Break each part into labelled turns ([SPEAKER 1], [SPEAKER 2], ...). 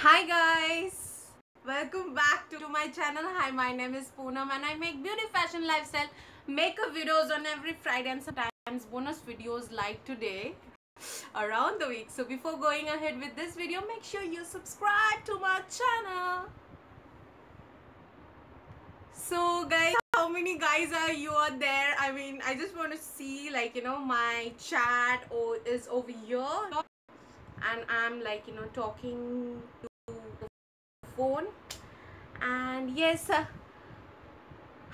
[SPEAKER 1] Hi guys! Welcome back to my channel. Hi, my name is Poonam and I make beauty, fashion, lifestyle, makeup videos on every Friday and sometimes bonus videos like today around the week. So before going ahead with this video, make sure you subscribe to my channel. So guys, how many guys are you out there? I mean, I just want to see like, you know, my chat is over here and I'm like, you know, talking phone. And yes uh,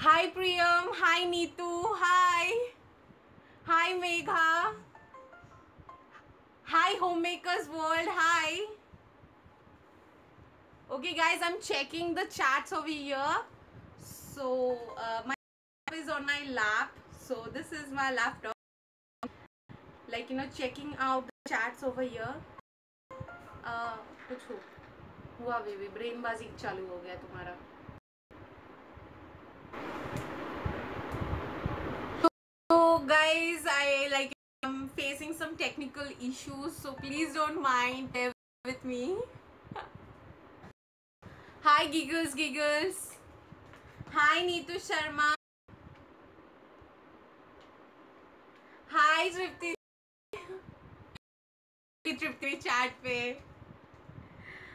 [SPEAKER 1] hi priyam hi neetu hi. Hi megha. Hi homemakers world hi. Okay guys i'm checking the chats over here. So uh, my laptop is on my lap. So this is my laptop. Like you know checking out the chats over here. Uh, हुआ baby ब्रेनबाजी चालू हो गया तुम्हारा। तो guys I like am facing some technical issues so please don't mind with me hi giggles giggles hi Neetu Sharma hi Tripti Tripti chat पे।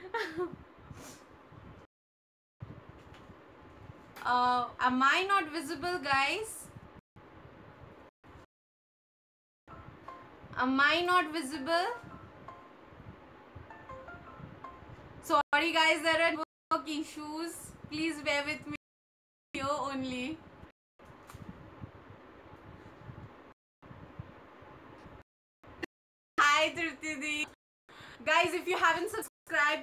[SPEAKER 1] uh, am I not visible guys? Am I not visible? Sorry guys, there are network issues. Please bear with me here only. Hi Tripti Guys, if you haven't subscribed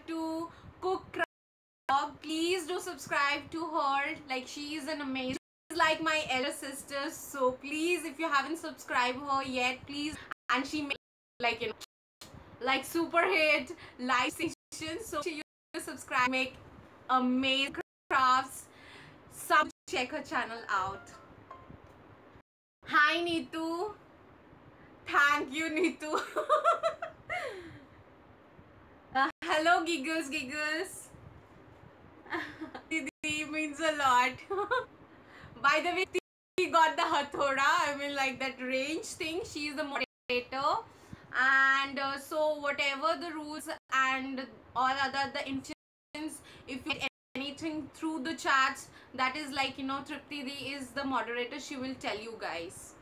[SPEAKER 1] to Cook Vlog, please do subscribe to her. Like she is an amazing she's like my elder sister. So please, if you haven't subscribed her yet, please and she make like you know like super hit live sessions. So you subscribe, make amazing crafts. Some check her channel out. Hi Neetu. Thank you Neetu. Uh, hello giggles giggles. Didi means a lot. By the way she got the hathoda i mean like that range thing. She is the moderator. And uh, so whatever the rules and all other the instructions if you anything through the chats that is like you know tripti is the moderator. She will tell you guys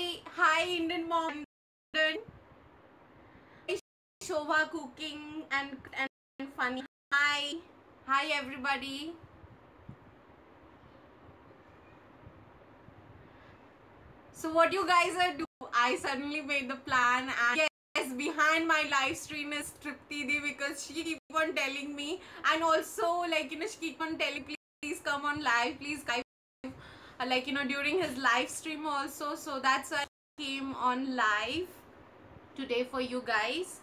[SPEAKER 1] Hi, hi Indian mom. Indian. Hi, Shobha cooking and, and funny. Hi, hi everybody. So what you guys are doing? I suddenly made the plan and yes, behind my live stream is Tripti Di because she keep on telling me and also like you know she keep on telling please, please come on live, please guys uh, like you know during his live stream also so that's why I came on live today for you guys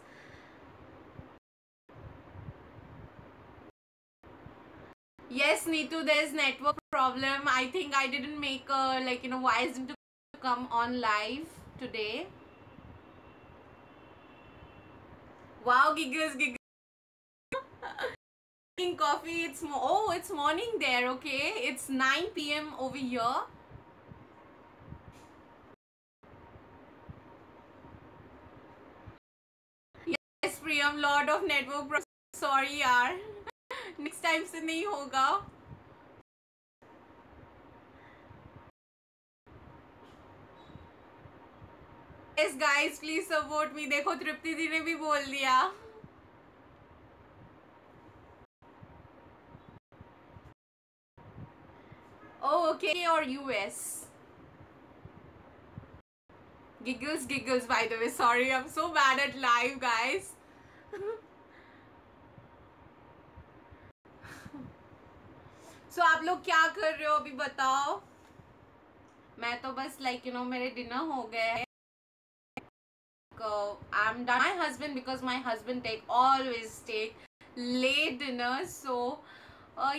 [SPEAKER 1] yes Neetu there's network problem. I think I didn't make a like you know why isn't to come on live today. Wow giggles giggles. Drinking coffee it's oh it's morning there okay? It's 9 p.m over here. Yes priyam lot of network sorry yaar next time se nahi hoga yes guys please support me देखो तृप्ति दी ने भी बोल दिया Oh, okay, or US. Giggles, giggles, by the way. Sorry, I'm so bad at live, guys. सो आप लोग क्या कर रहे हो? अभी बताओ। मैं तो बस लाइक यू नो मेरे डिनर हो गए I am done my husband because my husband take always take late dinner so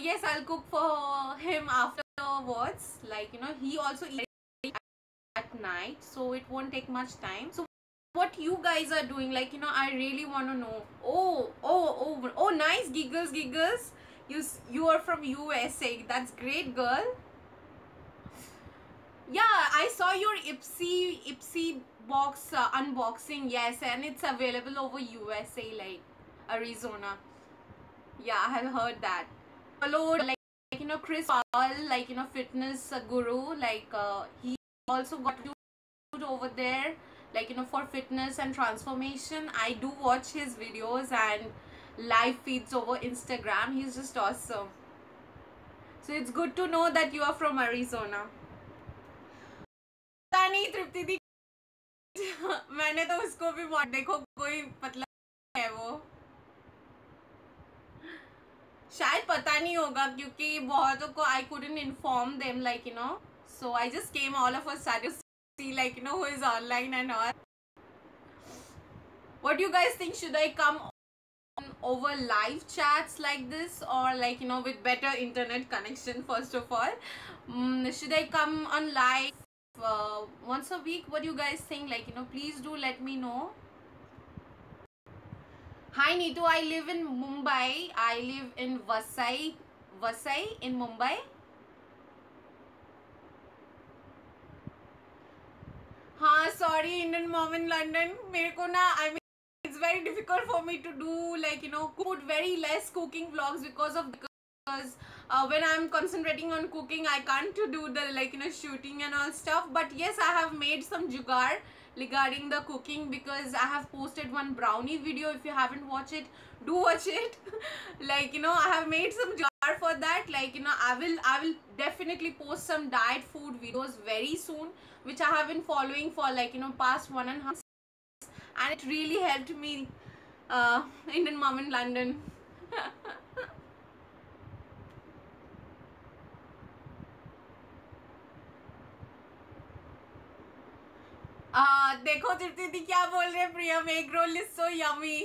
[SPEAKER 1] yes I cook for him afterwards like you know he also ate night so it won't take much time so what you guys are doing like you know I really want no oh oh oh oh nice giggles giggles you you are from usa that's great girl. Yeah i saw your ipsy ipsy box uh, unboxing yes and it's available over usa like arizona. Yeah i have heard that. Hello like, like you know chris Powell, like you know fitness guru like uh, he also got over there like you know for fitness and transformation. I do watch his videos and live feeds over instagram he's just awesome so it's good to know that you are from arizona नहीं तृप्ति दी मैंने तो उसको भी देखो कोई मतलब है वो शायद पता नहीं होगा क्योंकि बहुतों को I couldn't inform them like you know so I just came all of a see like you know who is online and all what do you guys think should i come over live chats like this or like you know with better internet connection first of all um, should i come on live uh, once a week what do you guys think like you know please do let me know hi Nitu I live in Mumbai I live in Vasai Vasai in Mumbai हाँ sorry Indian mom in London मेरे को ना आई very difficult for me to do like you know put very less cooking vlogs because of because uh, when I'm concentrating on cooking I can't do the like you know shooting and all stuff. But yes I have made some jugar regarding the cooking because I have posted one brownie video. If you haven't watched it do watch it. Like you know I have made some jugaad for that. Like you know I will I will definitely post some diet food videos very soon which I have been following for like you know past one and half and it really helped me uh, Indian mom in London. Uh, देखो दीदी क्या बोल रहे Priyam egg roll is so yummy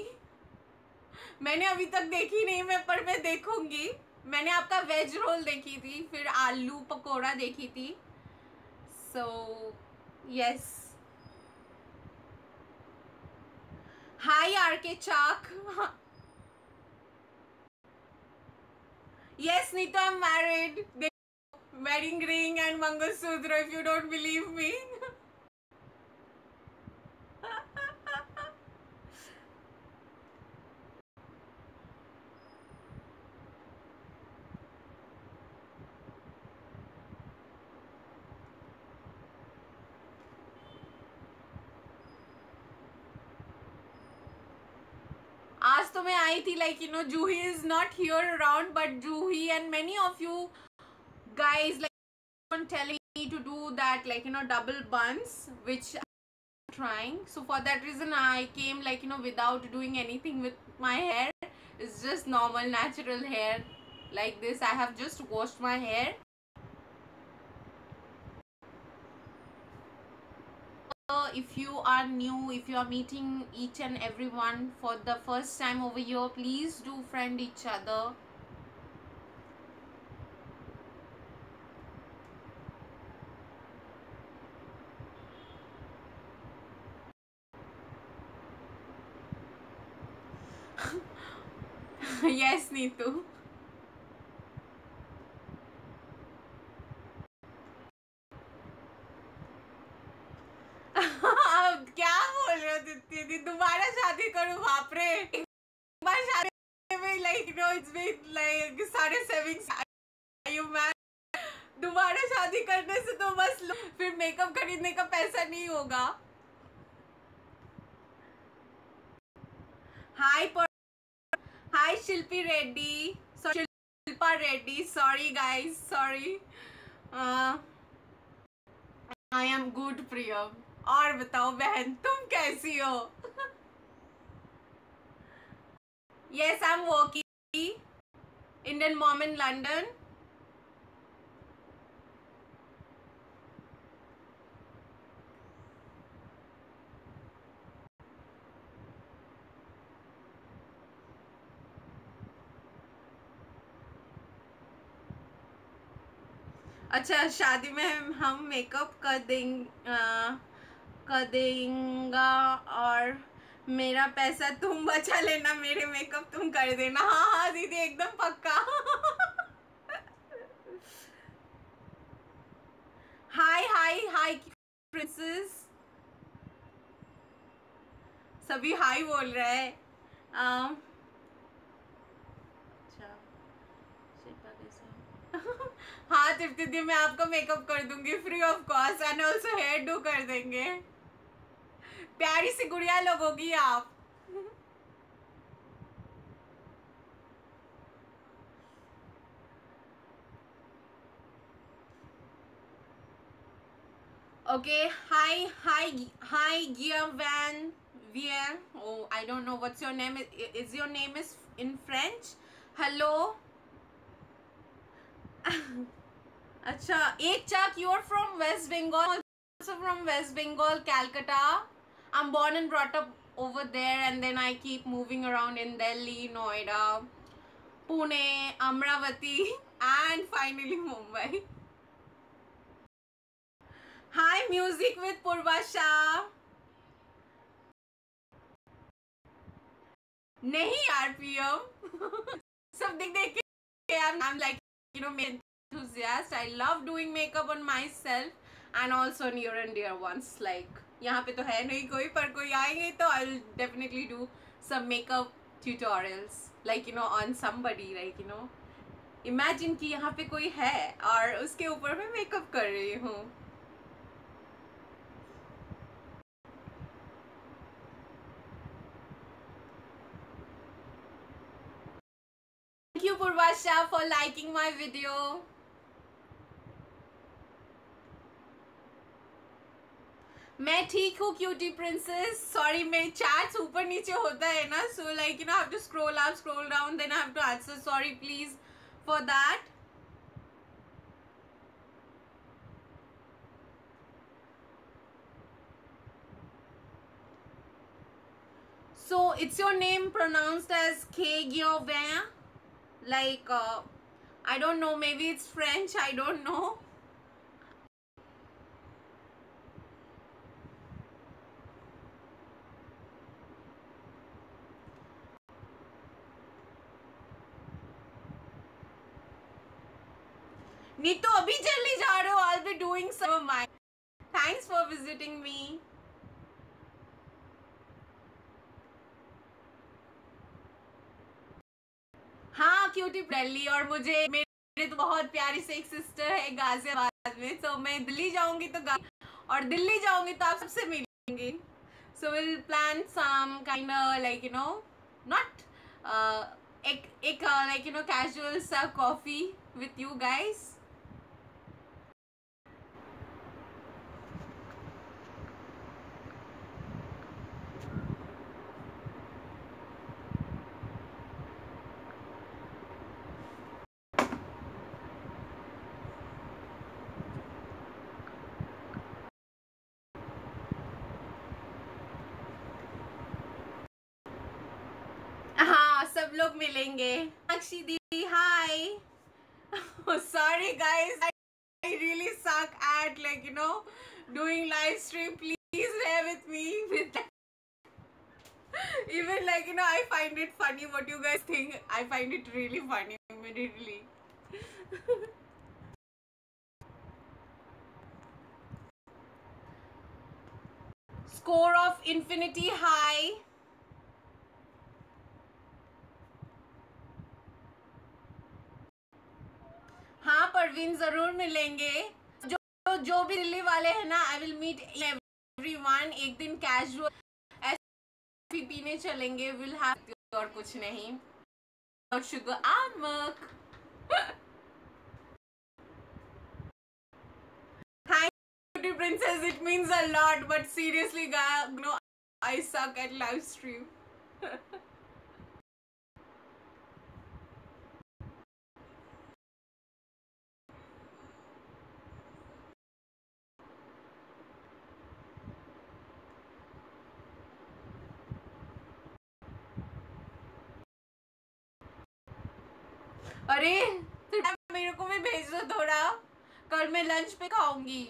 [SPEAKER 1] मैंने अभी तक देखी नहीं मैं पर मैं देखूँगी। मैंने आपका वेज रोल देखी थी फिर आलू पकोड़ा देखी थी। So so yes yes. Hi R K chalk. Yes Neetu married wedding ring and mangalsutra if you don't believe me तो मैं आई थी like you know Juhi is not here around but Juhi and many of you guys like telling me to do that like you know double buns which I'm trying so for that reason i came like you know without doing anything with my hair it's just normal natural hair like this i have just washed my hair If you are new if you are meeting each and everyone for the first time over here please do friend each other. Yes Neetu करूँ बाप रे बार शादी में like no it's been like सारे savings you man दोबारा शादी करने से तो बस फिर मेकअप खरीदने का पैसा नहीं होगा। Hi hi Shilpi Reddy. Shilpa Reddy. Sorry guys sorry I am good Priyam. और बताओ, बहन, तुम कैसी हो? Yes, I'm working. Indian mom in London. अच्छा शादी में हम मेकअप कर देंगे कर देंगे और मेरा पैसा तुम बचा लेना, मेरे मेकअप तुम कर देना। हाँ हाँ दीदी, एकदम पक्का। हाय हाय हाय प्रिंसेस सभी हाय बोल रहे हैं। अच्छा हाँ? तृप्ति मैं आपका मेकअप कर दूँगी free of cost and also hairdo कर देंगे। प्यारी सी गुड़िया लोग होगी आप। Okay hi hi hi gear van wear oh I don't know what's your name is your name is in French hello अच्छा एक चक you are from West Bengal from West Bengal Calcutta I'm born and brought up over there, and then I keep moving around in Delhi, Noida, Pune, Amravati, and finally Mumbai. Hi, music with Purvasha. नहीं यार PM सब देख देख के I'm, I'm like you know enthusiast I love doing makeup on myself and also near and dear ones like यहाँ पे तो है नहीं कोई, पर कोई आएँगे तो I definitely do some makeup tutorials like you know on somebody like you know imagine कि यहाँ पे कोई है और उसके ऊपर मैं मेकअप कर रही हूँ। Thank you for watching for liking my video. मैं ठीक हूँ क्यूटी प्रिंसेस सॉरी मेरे चैट्स ऊपर नीचे होता है ना so like you know have to scroll up scroll down then I have to answer sorry please for that So it's your name pronounced as K Giovin? like uh, I don't know maybe it's French I don't know Neetu अभी जल्दी जा रहे हो I be doing some my visiting me हाँ cutie Delhi और मुझे, मेरे तो बहुत प्यारी से एक सिस्टर है गाजियाबाद में। तो मैं दिल्ली जाऊँगी तो और दिल्ली जाऊँगी तो आप सबसे मिलेंगे। So will plan some kind like you know not एक लाइक यू नो कैजुअल सा कॉफ़ी विथ यू गाइस लोग मिलेंगे। Akshi didi hi sorry guys I really suck at like you know doing live stream please bear with me with even like you know I find it funny what you guys think I find it really funny immediately score of infinity high हाँ परवीन ज़रूर मिलेंगे जो जो भी दिल्ली वाले हैं ना I will meet everyone एक दिन कैजुअल पीने चलेंगे विल हैव और कुछ नहीं और sugar you, princess. It means a lot, but seriously, no, I suck at live stream. अरे मेरे को भी भेज दो थोड़ा कर पर मैं लंच पे खाऊँगी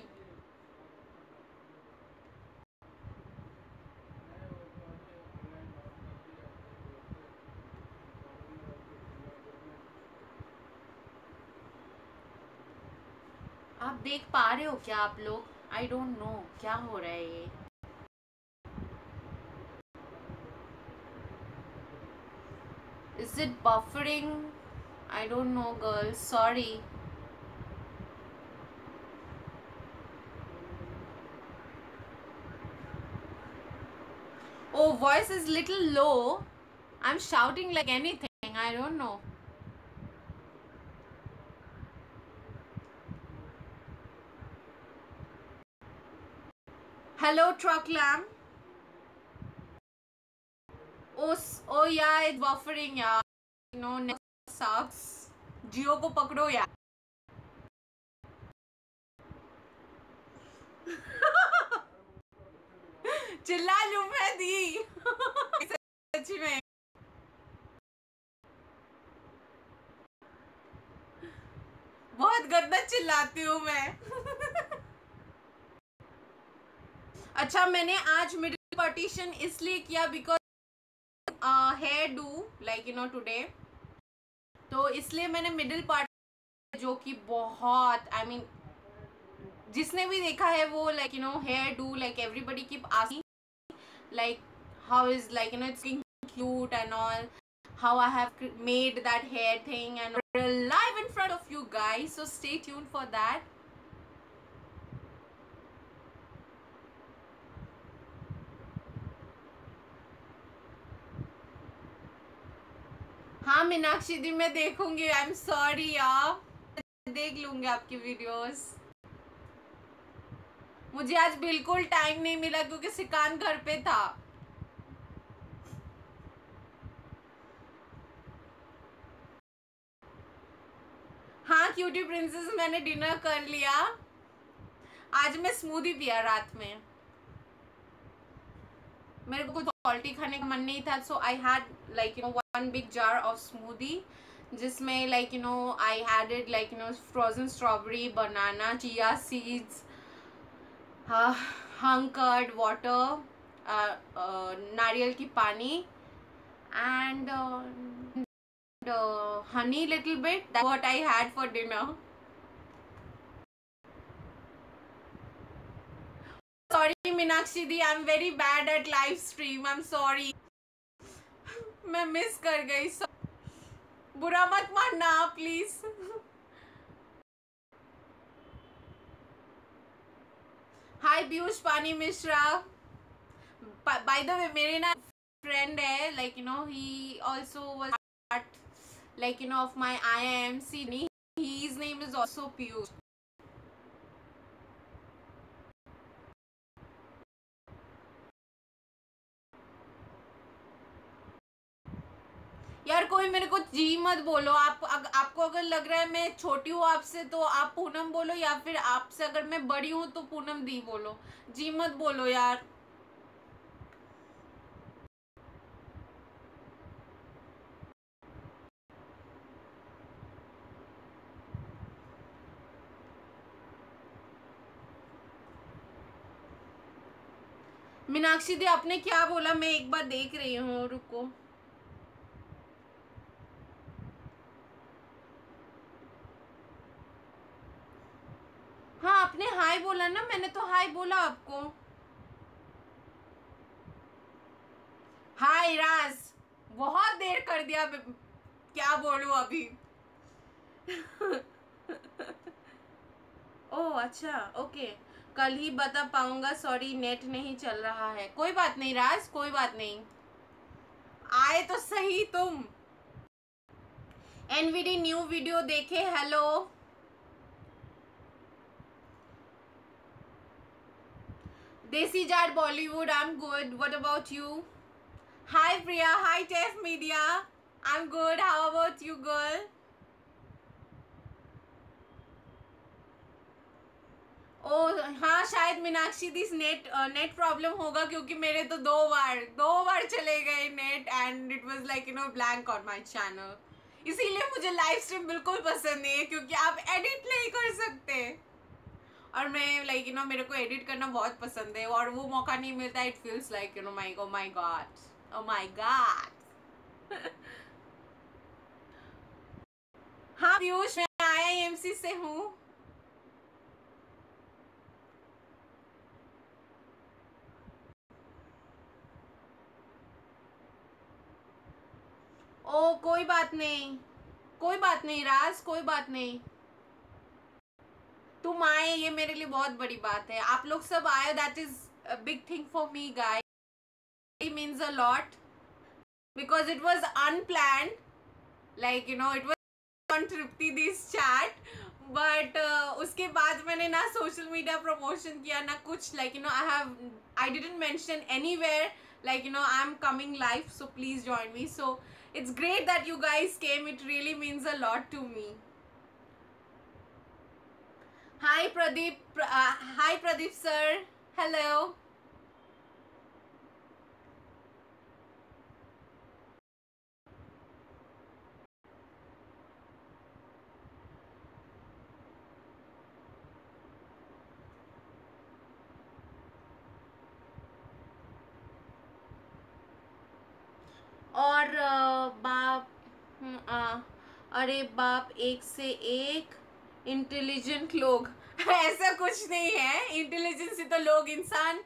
[SPEAKER 1] आप देख पा रहे हो क्या आप लोग आई डोंट नो क्या हो रहा है ये Is it buffering? I don't know, girls. Sorry. Oh, voice is little low. I'm shouting like anything. I don't know. Hello, truck lamb. Oh, oh yeah, it's buffering, yeah. Know, next sucks. जियो को पकड़ो यार चिल्ला लू मैं दी सच्ची में। बहुत गंदा चिल्लाती हूँ मैं। अच्छा मैंने आज मिडिल पार्टीशन इसलिए किया because hairdo like you know today तो इसलिए मैंने मिडिल पार्ट जो कि बहुत आई I मीन mean, जिसने भी देखा है वो like you know hairdo like everybody keep Asking like how is like you know it's cute and all how I have made that hair thing and live in front of you guys. So stay tuned for that. हाँ मीनाक्षी दी मैं देखूंगी I am sorry यार देख लूंगी आपकी videos मुझे आज बिल्कुल टाइम नहीं मिला क्योंकि सिकान घर पे था। हाँ क्यूटी प्रिंसेस मैंने डिनर कर लिया। आज मैं स्मूदी पिया रात में। मेरे को कुछ सॉल्टी खाने का मन नहीं था so I had like you know one big jar of smoothie जिसमें like you know I had it like you know frozen strawberry banana chia seeds हंकर्ड water नारियल की पानी and honey little bit, that's what i had Meenakshi di I am very bad at live stream I am sorry मैं miss कर गई बुरा मत मानना please हाय पीयूष पानी मिश्रा बाय द वे मेरे ना फ्रेंड है like you know he also was like you know of my IMC knee his name is also Piyush यार कोई मेरे को जी मत बोलो। आप अग, आपको अगर लग रहा है मैं छोटी हूँ आपसे तो आप पूनम बोलो या फिर आपसे अगर मैं बड़ी हूँ तो पूनम दी बोलो। जी मत बोलो यार। मीनाक्षी दी आपने क्या बोला? मैं एक बार देख रही हूँ रुको हाँ आपने हाय बोला ना मैंने तो हाय बोला आपको। हाय राज, बहुत देर कर दिया क्या बोलू अभी? ओह अच्छा ओके। कल ही बता पाऊँगा सॉरी नेट नहीं चल रहा है। कोई बात नहीं राज, कोई बात नहीं। आए तो सही तुम। एनवीडी न्यू वीडियो देखे hello Jat Bollywood I am good what about you hi Priya hi Dev Media I am good how about you oh हाँ शायद Meenakshi this net net problem होगा क्योंकि मेरे तो दो बार दो बार चले गए net and it was like you know blank on my channel इसीलिए मुझे लाइव स्ट्रीम बिल्कुल पसंद नहीं है क्योंकि आप एडिट नहीं कर सकते। और मैं लाइक यू नो मेरे को एडिट करना बहुत पसंद है और वो मौका नहीं मिलता it feels like you know my oh my God oh my God हाँ पीयूष, मैं आई से हूँ। ओ, कोई बात नहीं, कोई बात नहीं, राज, कोई बात नहीं। तुम आए, ये मेरे लिए बहुत बड़ी बात है। आप लोग सब आए that is big thing for me guy means a lot because it was unplanned like you know it was Tripti this chat but उसके बाद मैंने ना सोशल मीडिया प्रमोशन किया ना कुछ like you know I have I didn't mention anywhere like you know I am coming life so please me. Me so it's great that you came. It it really means a lot to Hi hi Pradeep hi Pradeep sir hello और uh, बाप हम्म, uh, अरे बाप एक से एक। Intelligent लोग। ऐसा कुछ नहीं है। इंटेलिजेंस से तो लोग इंसान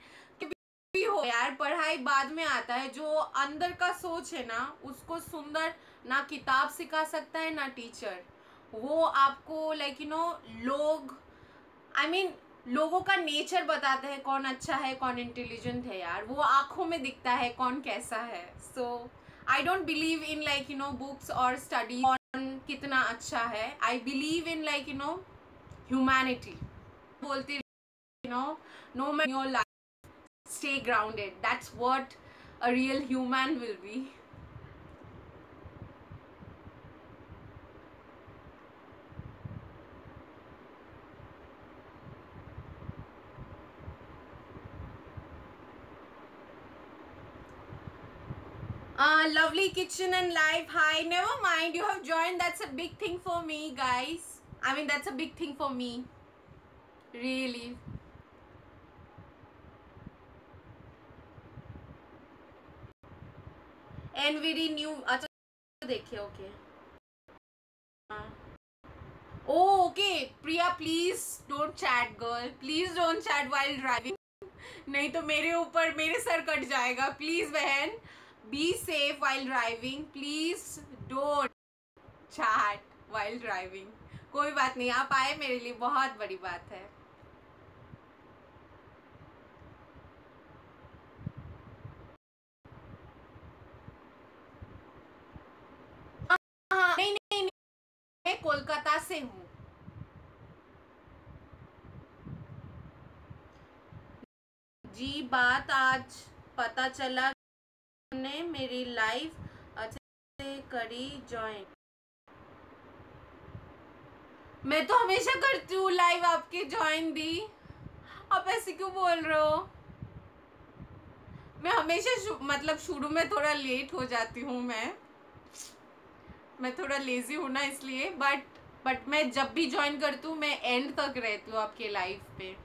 [SPEAKER 1] भी हो यार। पढ़ाई बाद में आता है। जो अंदर का सोच है ना उसको सुंदर ना किताब सिखा सकता है ना टीचर। वो आपको लाइक यू नो लोग आई I मीन mean, लोगों का नेचर बताते हैं कौन अच्छा है कौन इंटेलिजेंट है यार। वो आँखों में दिखता है कौन कैसा है। So I don't believe in like you know books और स्टडी कितना अच्छा है। I believe in like you know humanity बोलती you know no man your life stay grounded that's what a real human will be Uh, lovely kitchen and live. Hi, never mind. You have joined. That's a big thing for me, guys. I mean, that's a big thing for me. Really. NVD new. अच्छा देखिए okay oh okay Priya please don't chat girl please don't chat while driving नहीं तो मेरे ऊपर मेरे सर कट जाएगा प्लीज़ बहन be safe while driving please don't chat while driving कोई बात नहीं आप आए मेरे लिए बहुत बड़ी बात है। हाँ, नहीं नहीं नहीं मैं कोलकाता से हूँ। जी बात आज पता चला ने मेरी लाइफ अच्छे से करी ज्वाइन मैं तो हमेशा करती हूँ लाइव आपके ज्वाइन दी आप ऐसे क्यों बोल रहे हो? मैं हमेशा शु, मतलब शुरू में थोड़ा लेट हो जाती हूँ मैं। मैं थोड़ा लेजी हूँ ना इसलिए बट बट मैं जब भी ज्वाइन करती हूँ मैं एंड तक रहती हूँ आपके लाइफ पे।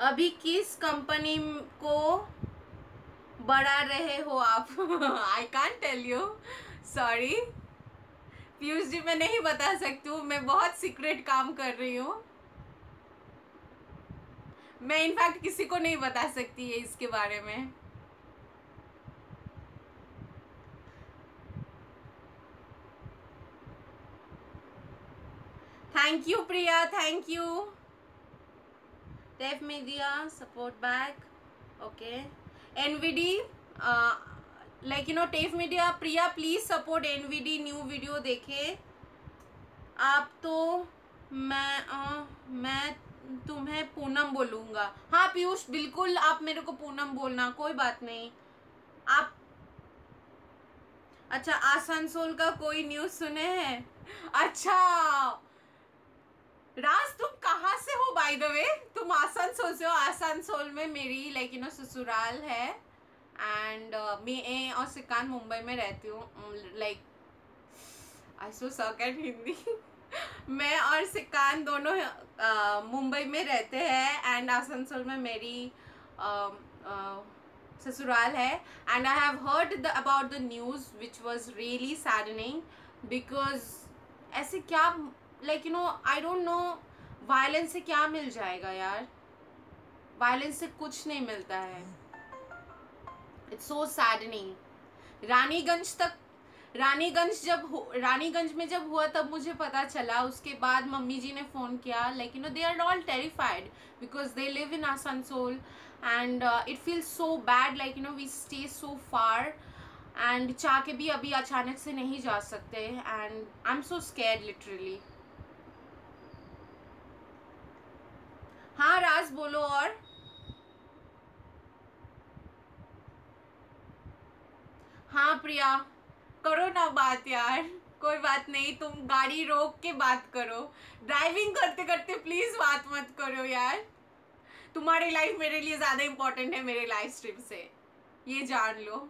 [SPEAKER 1] अभी किस कंपनी को बढ़ा रहे हो आप? I can tell you sorry Piyush ji, मैं नहीं बता सकती हूँ। मैं बहुत सीक्रेट काम कर रही हूँ। मैं इनफैक्ट किसी को नहीं बता सकती है इसके बारे में। Thank you Priya. Thank you Dev Media support back. Okay. NVD uh, like you know Dev Media Priya please support NVD new video देखे आप तो मैं आ, मैं तुम्हें पूनम बोलूँगा हाँ पीयूष बिल्कुल आप मेरे को पूनम बोलना कोई बात नहीं आप अच्छा आसनसोल का कोई न्यूज़ सुने हैं अच्छा राज तुम कहाँ से हो बाय द वे तुम आसनसोल से हो। आसनसोल में मेरी लाइक यू नो ससुराल है। एंड uh, मैं और सिकान मुंबई में रहती हूँ। Like I so suck at Hindi मैं और सिकान दोनों मुंबई में रहते हैं। एंड आसनसोल में मेरी uh, uh, ससुराल है। And I have heard the about the news which was really saddening because ऐसे क्या like you know I don't know violence से क्या मिल जाएगा यार? वायलेंस से कुछ नहीं मिलता है। इट्स सो सैडनिंग रानीगंज तक, रानीगंज जब रानीगंज में जब हुआ तब मुझे पता चला। उसके बाद मम्मी जी ने फ़ोन किया। Like you know they are all terrified because they live in Asansol and it feel so bad like you know we stay so far and चाह के भी अभी अचानक से नहीं जा सकते। And I am so scared literally हाँ राज बोलो और। हाँ प्रिया, करो ना बात यार। कोई बात नहीं, तुम गाड़ी रोक के बात करो। ड्राइविंग करते करते प्लीज़ बात मत करो यार। तुम्हारी लाइफ मेरे लिए ज़्यादा इम्पोर्टेंट है, मेरे लाइफ स्ट्रीम से। ये जान लो।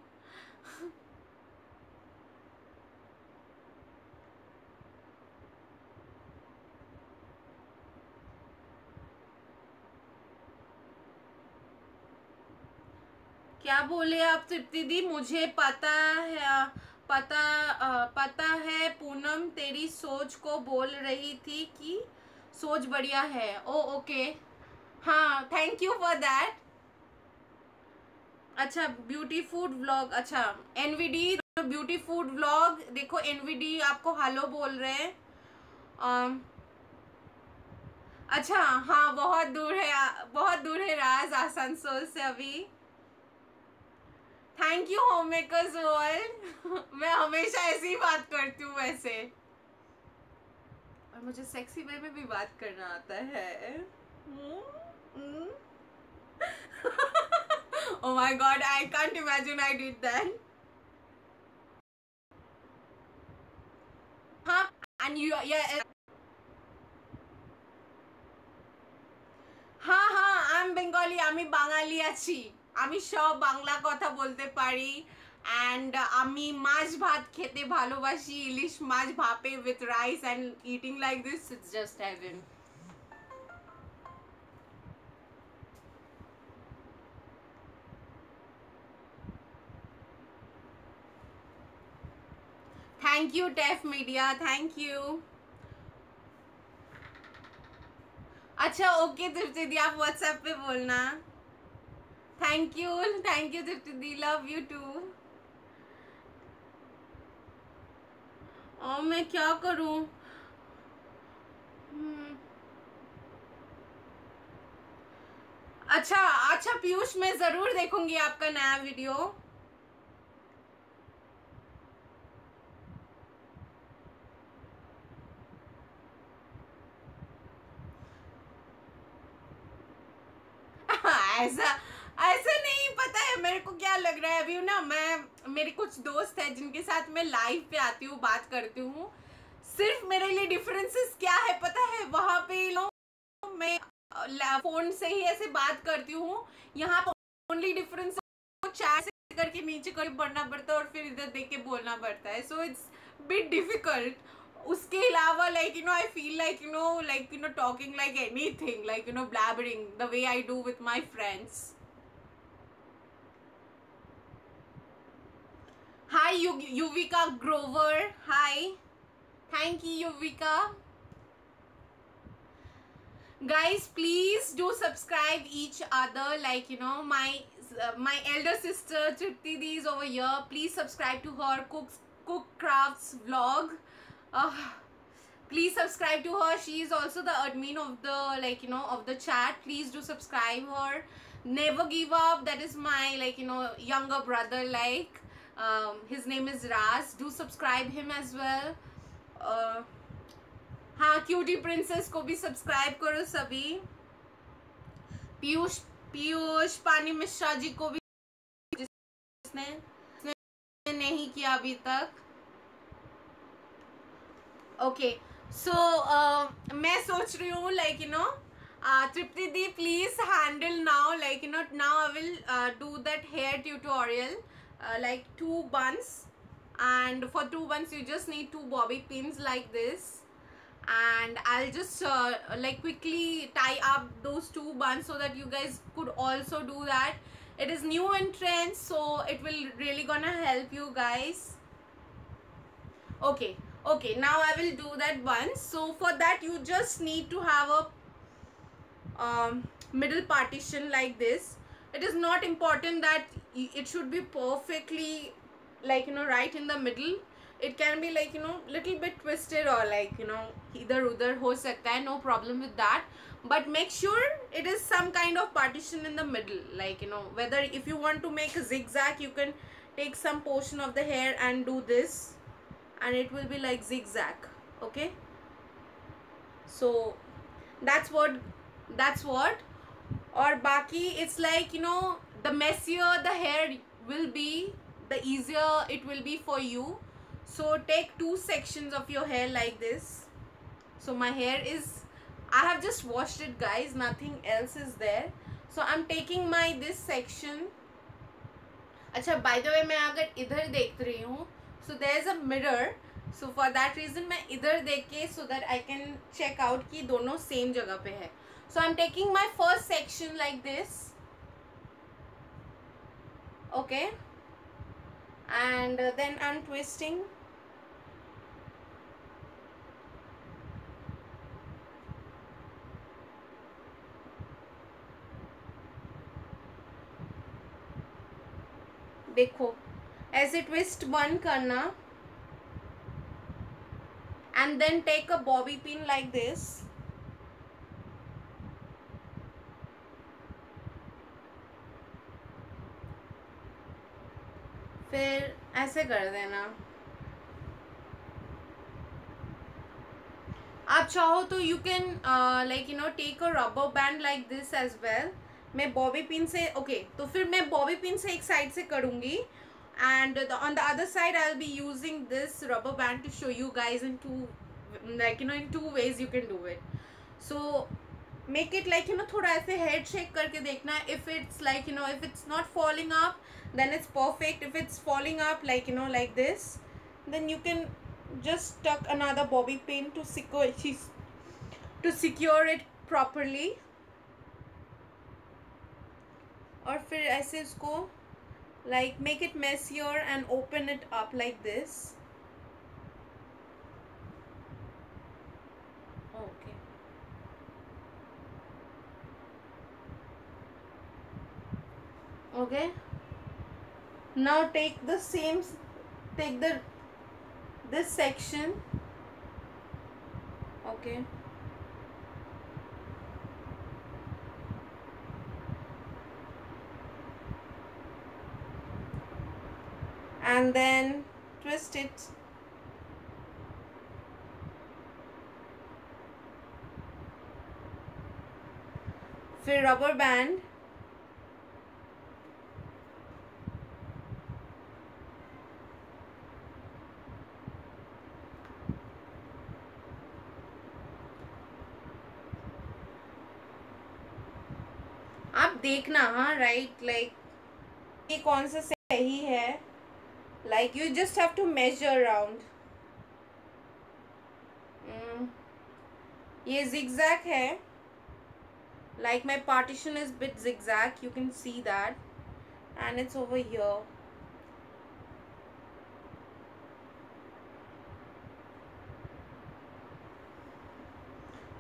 [SPEAKER 1] क्या बोले आप तृप्ति दी? मुझे पता है, पता पता है पूनम, तेरी सोच को बोल रही थी कि सोच बढ़िया है। Oh, okay. हाँ थैंक यू फॉर दैट अच्छा ब्यूटी फ़ूड व्लॉग अच्छा एनवीडी ब्यूटी फ़ूड व्लॉग देखो एनवीडी आपको हेलो बोल रहे हैं। अच्छा हाँ बहुत दूर है, बहुत दूर है राज आसनसोल से अभी। thank you home makers world मैं हमेशा ऐसी ही बात करती हूँ वैसे और मुझे सेक्सी वे में भी बात करना आता है oh my god i can't imagine i did that huh and you yeah হ্যাঁ হ্যাঁ আমি বেঙ্গলি আমি বাঙালি আছি আমি সব বাংলা কথা বলতে পারি অ্যান্ড আমি মাছ ভাত খেতে ভালোবাসি ইলিশ মাছ ভাপে with rice and eating like this it's just heaven thank you Tef media thank you अच्छा ओके तृप्ति दी आप व्हाट्सएप पे बोलना Thank you thank you di love you too और मैं क्या करूँ? हम्म। अच्छा अच्छा पीयूष, मैं ज़रूर देखूँगी आपका नया वीडियो। ऐसा ऐसा नहीं पता है, मेरे को क्या लग रहा है। अभी ना मैं, मेरे कुछ दोस्त है जिनके साथ मैं लाइव पे आती हूँ, बात करती हूँ। सिर्फ़ मेरे लिए डिफरेंसेस क्या है पता है? वहाँ पे लो मैं फ़ोन से ही ऐसे बात करती हूँ। यहाँ पर ओनली डिफरेंस चैट से करके नीचे कर पढ़ना पड़ता है और फिर इधर देख के बोलना पड़ता है। सो इट्स बिट डिफ़िकल्ट उसके अलावा like you know I feel like you know like you know talking like anything like you know blabbering the way I do with my friends Hi, Yuvika Grover. Hi. Thank you, Yuvika. Guys, please do subscribe each other. Like, you know, my uh, my elder sister Tripti is over here. Please subscribe to her Cooks Cook Crafts vlog. Uh, please subscribe to her. She is also the admin of the, like, you know, of the chat. Please do subscribe her. Never give up. That is my, like, you know, younger brother, like um, his name is Raz. Do subscribe him as well. Uh, हाँ cutie princess को भी subscribe करो सभी पीयूष पीयूष पानी मिश्रा जी को भी जिसने नहीं किया अभी तक ओके सो मैं सोच रही हूँ like you know Tripti di please handle now like you know now I will do that hair tutorial uh, like two buns. And for two buns you just need two bobby pins like this. And I'll just uh, like quickly tie up those two buns so that you guys could also do that. It is new in trend so it will really gonna help you guys. Okay okay now I will do that once so for that you just need to have a um, middle partition like this it is not important that it should be perfectly like you know right in the middle. It can be like you know little bit twisted or like you know either udhar ho sakta hai no problem with that. But make sure it is some kind of partition in the middle. Like you know whether if you want to make a zigzag you can take some portion of the hair and do this and it will be like zigzag okay? So that's what that's what और बाकी it's like you know the messier the hair will be the easier it will be for you so take two sections of your hair like this so my hair is I have just washed it guys nothing else is there so I am taking my this section अच्छा by the way मैं अगर इधर देख रही हूँ so there is a mirror so for that reason मैं इधर देख के so that I can check out कि दोनों सेम जगह पे है I am taking my first section like this okay and then I am twisting देखो, ऐसे ट्विस्ट वन करना. And then take a bobby pin like this फिर ऐसे कर देना। आप चाहो तो you can like you know take a rubber band like this as well मैं बॉबी पिन से ओके okay, तो फिर मैं बॉबी पिन से एक साइड से करूँगी। And on the other side I be using this rubber band to show you guys in two like you know in two ways you can do it so make it like you know थोड़ा ऐसे head shake करके देखना। If it's like you know if it's not falling up then it's perfect if it's falling up like you know like this then you can just tuck another bobby pin to secure to secure it properly और फिर ऐसे उसको like make it messier and open it up like this okay okay now take the same take the this section okay and then twist it फिर rubber band देखना हाँ right like ये कौन सा सही है? Like you just have to measure round ये zigzag है. Like my partition is bit zigzag you can see that and it's over your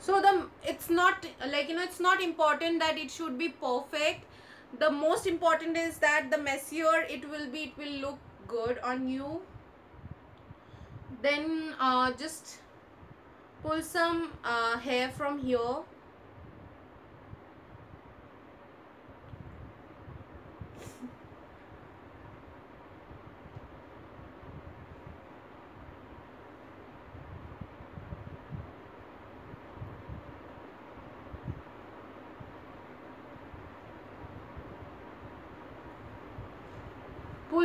[SPEAKER 1] so the it's not like you know it's not important that it should be perfect. The most important is that the messier it will be it will look good on you. Then uh, just pull some uh, hair from here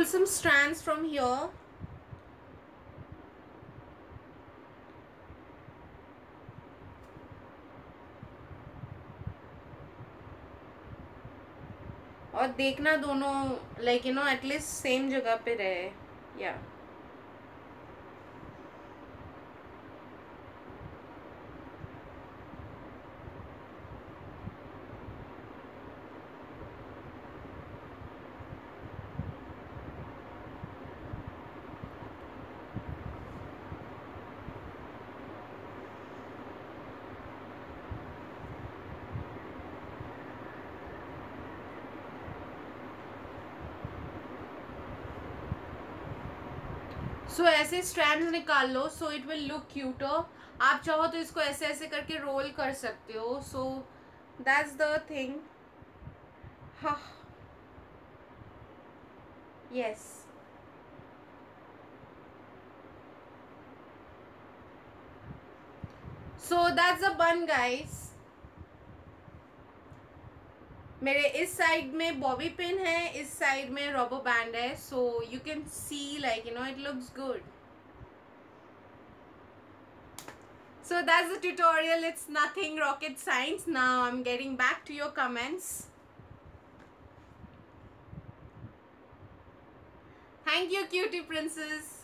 [SPEAKER 1] some strands from here. और देखना दोनों like you know at least same जगह पे रहे. या so so, ऐसे strand निकाल लो so it will look cuter आप चाहो तो इसको ऐसे ऐसे करके रोल कर सकते हो. सो दैट्स द थिंग हाँ yes so that's a bun guys मेरे इस साइड में बॉबी पिन है, इस साइड में रॉबो बैंड है so you can see like you know it looks good so that's the tutorial it's nothing rocket science now I am getting back to your comments thank you cutie princess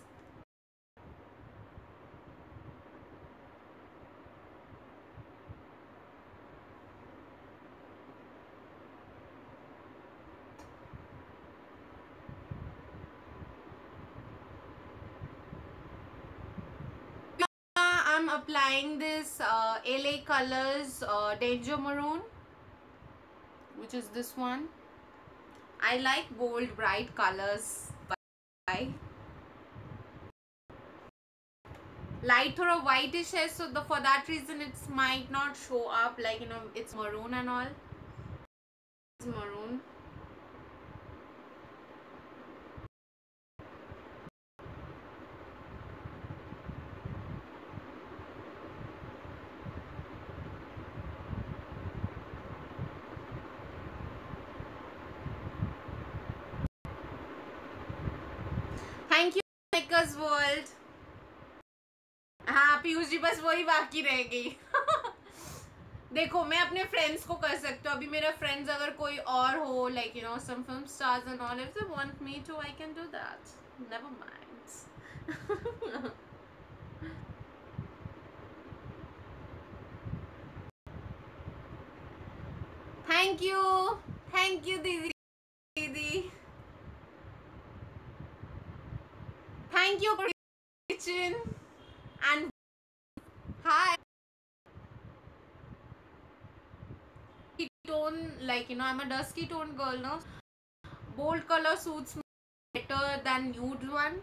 [SPEAKER 1] I'm applying this uh, LA Colors uh, Danger Maroon which is this one. I like bold bright colors by light or a whitish है so the for that reason it might not show up like you know it's maroon and all it's maroon वही बाकी रह गई देखो, मैं अपने friends को कर सकती हूँ। अभी मेरा फ्रेंड्स अगर कोई और हो like you know some film stars and all if they want me to I can do that never mind thank you thank you दीदी दीदी thank you kitchen. And hi. Tone, like you know, I'm a dusky tone girl now. Bold color suits me better than nude one.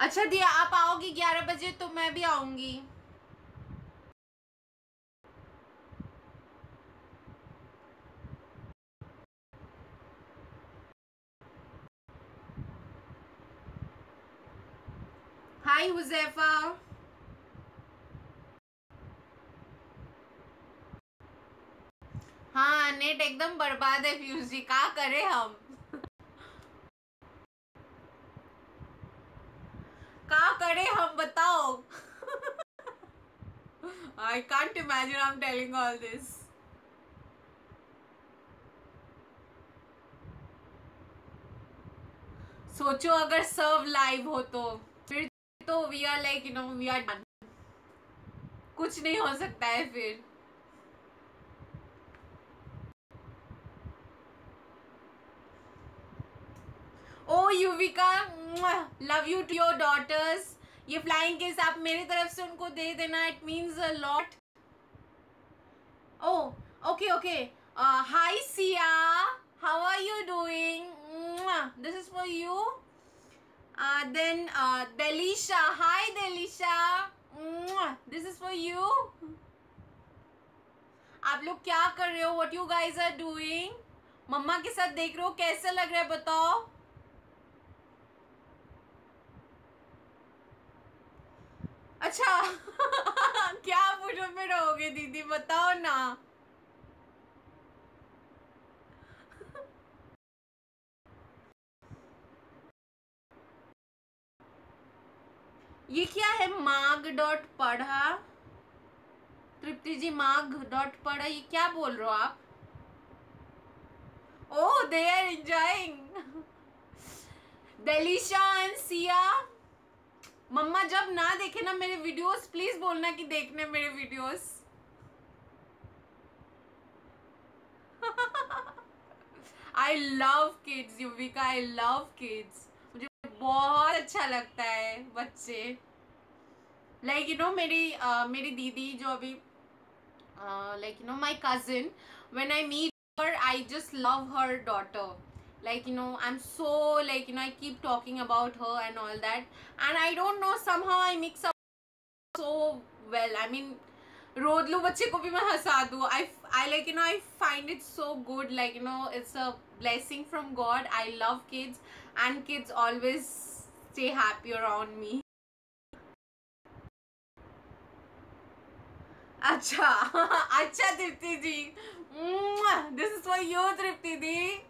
[SPEAKER 1] अच्छा दिया आप आओगी ग्यारह बजे तो मैं भी आऊँगी हुजैफा हाँ नेट एकदम बर्बाद है फ्यूज जी क्या करे हम। क्या करे हम, बताओ। I can't imagine I am telling all this सोचो अगर सर्व लाइव हो तो। तो we are like you know we are done कुछ नहीं हो सकता है फिर। ओ Yuvika love you to your daughters ये फ्लाइंग किस आप मेरी तरफ़ से उनको दे देना it means a lot oh okay okay hi Siya how are you doing this is for you then Delisha hi Delisha this is for you आप लोग क्या कर रहे हो? What you guys are doing मम्मा के साथ देख रहे हो? कैसा लग रहा है? बताओ। अच्छा। क्या फ़ोटो में रहोगे दीदी? बताओ ना। ये क्या है? माग डॉट पढ़ा। तृप्ति जी, माग डॉट पढ़ा, ये क्या बोल रहे हो आप? ओ they are enjoying Delisha and Siya मम्मा, जब ना देखे ना मेरे वीडियोस प्लीज़ बोलना कि देखने मेरे videos I love kids Yuvika I love kids बहुत अच्छा लगता है बच्चे। लाइक यू नो मेरी uh, मेरी दीदी जो अभी like you know my cousin when I meet her I just love her daughter like you know I am so like you know I keep talking about her and all that and I don't know somehow I mix up so well I mean रोज लो बच्चे को भी मैं हंसा दू। I I like you know I find it's so good like you know it's a blessing from God I love kids and kids always stay happy around me. Acha, acha Tripti ji. This is for you Tripti ji.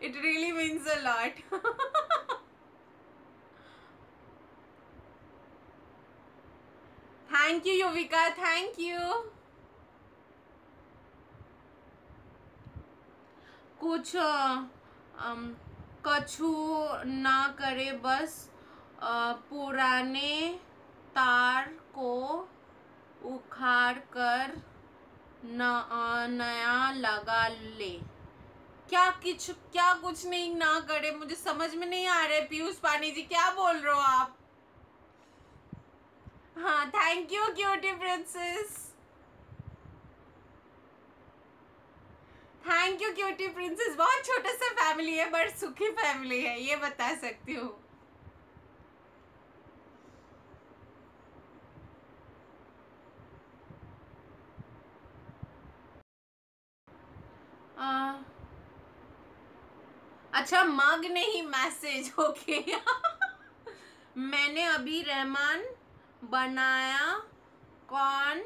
[SPEAKER 1] It really means a lot. Thank you Yuvika. thank you. Kuch, um, कछु ना करे बस पुराने तार को उखाड़ कर नया लगा ले। क्या कुछ क्या कुछ नहीं ना करे? मुझे समझ में नहीं आ रहा पीयूष पानी जी, क्या बोल रहे हो आप? हाँ thank you cutie princess thank you cutie princess बहुत छोटा सा फैमिली है बट सुखी फैमिली है ये बता सकती हूँ। अच्छा मग नहीं मैसेज ओके मैंने अभी रहमान बनाया कौन?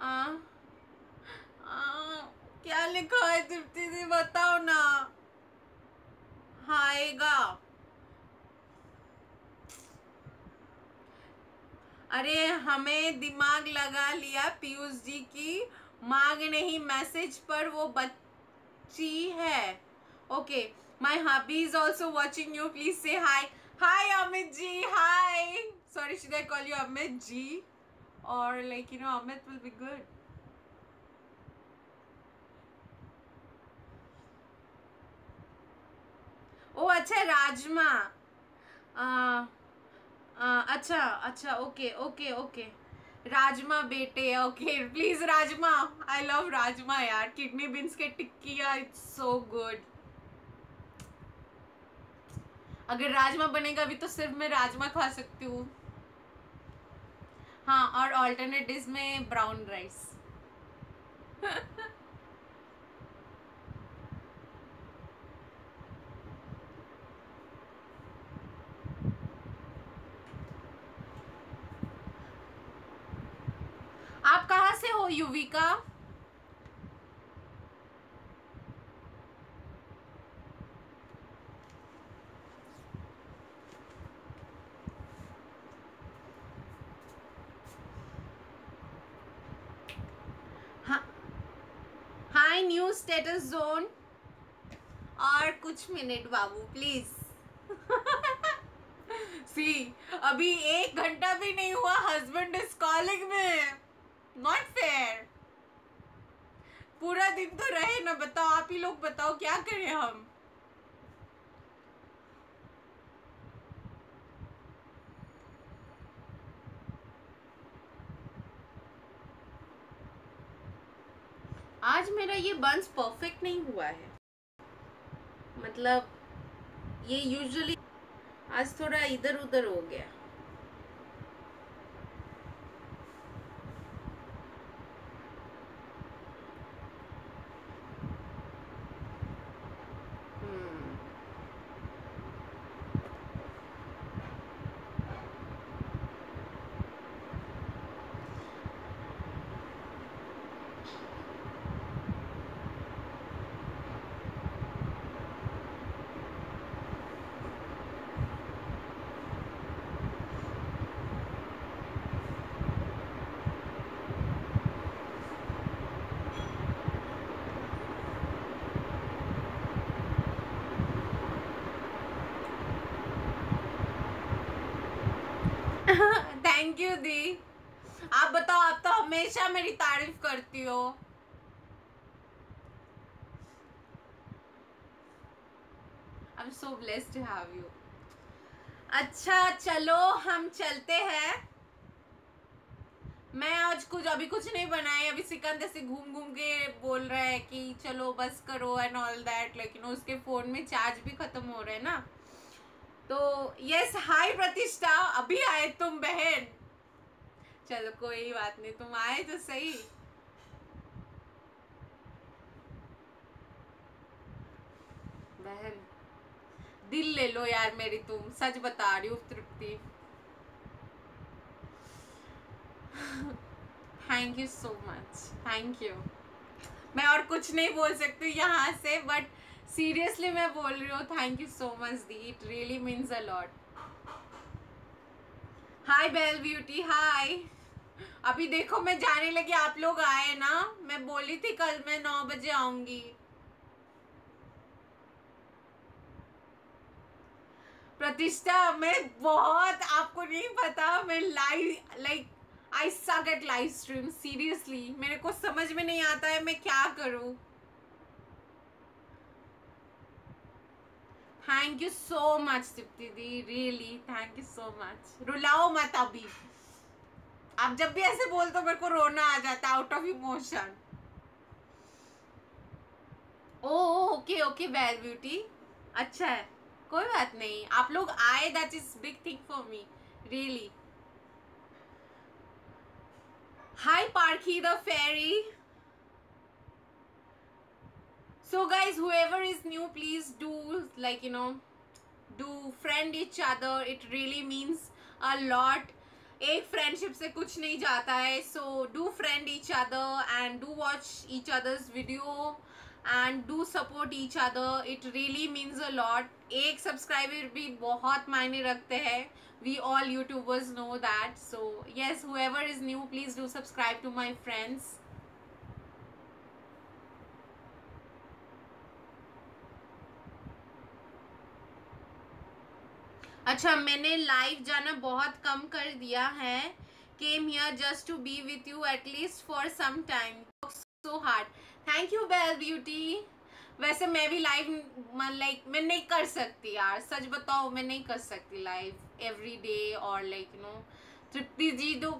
[SPEAKER 1] आ, आ, क्या लिखा है तृप्ति जी? बताओ ना। हाएगा अरे, हमें दिमाग लगा लिया पीयूष जी की। मांग नहीं, मैसेज पर वो बच्ची है। Okay my hubby is also watching you please से hi hi Amit ji hi sorry should I call you Amit ji? और like you know Amit will be good oh अच्छा राजमा। अच्छा अच्छा ओके ओके ओके राजमा बेटे okay please राजमा। I love rajma यार। Kidney beans के टिक्की it's so good अगर राजमा बनेगा भी तो सिर्फ़ मैं राजमा खा सकती हूँ। हाँ और ऑल्टरनेट डिश में ब्राउन राइस आप कहाँ से हो। Yuvika hi new status zone और कुछ मिनट बाबू प्लीज़ सी अभी एक घंटा भी नहीं हुआ हस्बैंड इज़ कॉलिंग में नॉट फेयर पूरा दिन तो रहे ना, बताओ, आप ही लोग बताओ, क्या करें हम? आज मेरा ये बंस परफेक्ट नहीं हुआ है। मतलब ये यूजुअली आज थोड़ा इधर उधर हो गया। थैंक यू दी आप बताओ, आप तो हमेशा मेरी तारीफ़ करती हो। I'm so blessed to have you. अच्छा चलो, हम चलते हैं। मैं आज कुछ, अभी कुछ नहीं बनाया अभी सिकंदर से घूम घूम के बोल रहा है कि चलो, बस करो एंड ऑल दैट लेकिन उसके फ़ोन में चार्ज भी खत्म हो रहा है ना। तो यस हाय प्रतिष्ठा। अभी आए तुम, बहन। चलो कोई बात नहीं, तुम आए तो सही। बहन, दिल ले लो यार मेरी तुम, सच बता रही हूँ Tripti. Thank you so much thank you मैं और कुछ नहीं बोल सकती यहाँ से बट सीरियसली मैं बोल रही हूँ thank you so much the it really means a lot hi bell beauty hi अभी देखो, मैं जाने लगी, आप लोग आए ना, मैं बोली थी कल मैं नौ बजे आऊँगी। प्रतिष्ठा, मैं बहुत, आपको नहीं पता, मैं live like I suck at live stream seriously मेरे को समझ में नहीं आता है, मैं क्या करूँ। Thank you so much Deepti the really thank you so much रुलाओ मत अभी। आप जब भी ऐसे बोलते हो मेरे को रोना आ जाता है out of emotion okay okay well beauty अच्छा है. कोई बात नहीं. आप लोग आए that is big thing for me really hi Parkhi the fairy so guys whoever is new please do like you know do friend each other it really means a lot एक friendship से कुछ नहीं जाता है so do friend each other and do watch each others video and do support each other it really means a lot एक subscriber भी बहुत मायने रखते हैं. We all YouTubers know that so yes whoever is new please do subscribe to my friends. अच्छा मैंने live जाना बहुत कम कर दिया है। Came here just to be with you at least for some time so hard thank you bell beauty वैसे मैं भी लाइव लाइक मैं नहीं कर सकती यार। सच बताओ मैं नहीं कर सकती लाइव एवरी डे और like you know Tripti ji जो,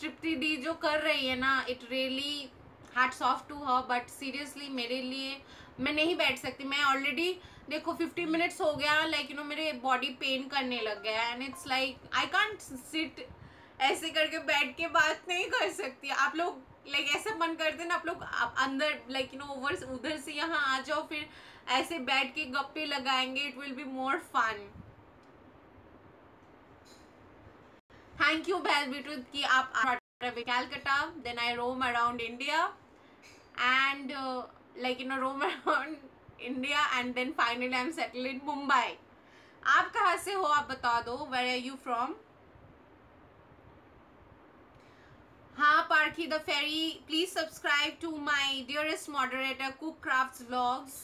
[SPEAKER 1] तृप्ति दी जो कर रही है ना it really heart soft to her but seriously मेरे लिए मैं नहीं बैठ सकती। मैं ऑलरेडी देखो फिफ्टी मिनट्स हो गया लाइक यू नो मेरे बॉडी पेन करने लग गया है and it's like I can't sit ऐसे करके बैठ के बात नहीं कर सकती। आप लोग लाइक like, ऐसे मन करते ना आप लोग अंदर लाइक यू नो ओवर उधर से यहाँ आ जाओ फिर ऐसे बैठ के गप्पे लगाएँगे it will be more fun thank you bell beauty कि आप Calcutta then I roam around India and like you know roam around India and then finally I am settle in Mumbai आप कहाँ से हो आप बता दो वेर आर यू फ्रॉम हाँ पार्की the Pheri please subscribe to my dearest moderator cook craft vlogs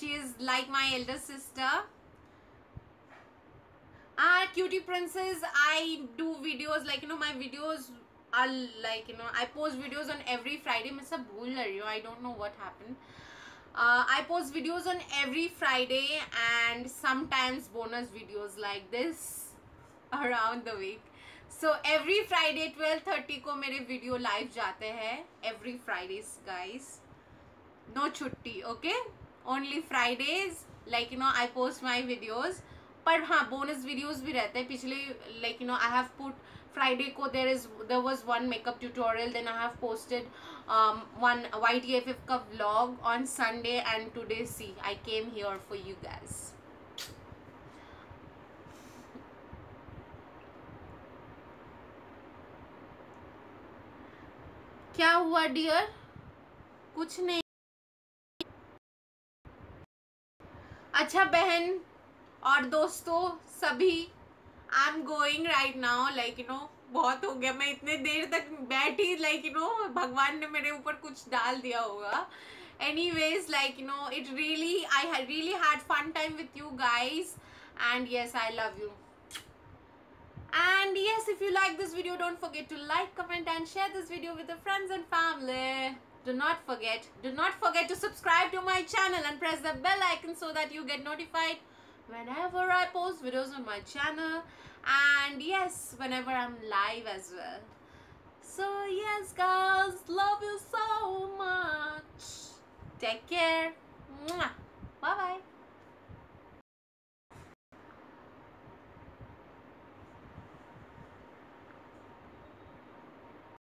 [SPEAKER 1] she is like my elder sister ah cutie princess i do videos like you know my videos are like you know i post videos on every friday मैं सब भूल रही हूँ i don't know what happened Uh, i post videos on every friday and sometimes bonus videos like this around the week. So every Friday twelve thirty को मेरे video live जाते हैं every Fridays guys no छुट्टी okay only Fridays like you know I post my videos पर हाँ bonus videos भी रहते हैं. पिछले like you know I have put there is there was one makeup tutorial then I have posted one Y T F F का vlog on Sunday and today see I came here for you guys क्या हुआ dear कुछ नहीं। अच्छा बहन और दोस्तों, सभी I am going right now like you know बहुत हो गया मैं इतने देर तक बैठी लाइक यू नो भगवान ने मेरे ऊपर कुछ डाल दिया होगा anyways like you know it really I really had fun time with you guys and yes I love you and yes if you like this video don't forget to like comment and share this video with your friends and family do not forget do not forget to subscribe to my channel and press the bell icon so that you get notified whenever I post videos on my channel and yes whenever I'm live as well. So yes guys love you so much. Take care. Bye bye